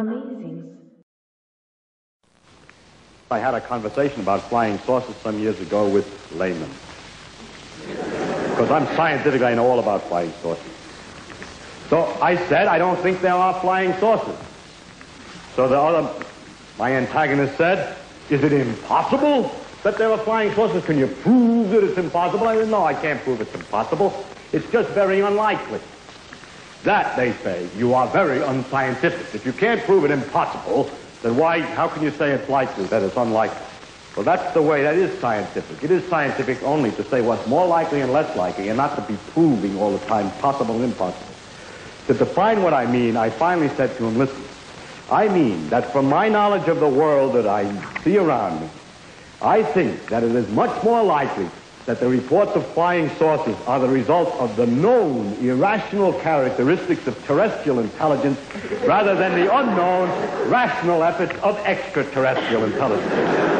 Amazing. I had a conversation about flying saucers some years ago with laymen. Because I'm scientific, I know all about flying saucers. So I said, I don't think there are flying saucers. So the other, my antagonist said, is it impossible that there are flying saucers? Can you prove that it's impossible? I said, no, I can't prove it's impossible. It's just very unlikely. That, they say, you are very unscientific. If you can't prove it impossible, then why, how can you say it's likely, that it's unlikely? Well, that's the way, that is scientific. It is scientific only to say what's more likely and less likely and not to be proving all the time possible and impossible. To define what I mean, I finally said to him, listen, I mean that from my knowledge of the world that I see around me, I think that it is much more likely that the reports of flying saucers are the result of the known irrational characteristics of terrestrial intelligence rather than the unknown rational efforts of extraterrestrial intelligence.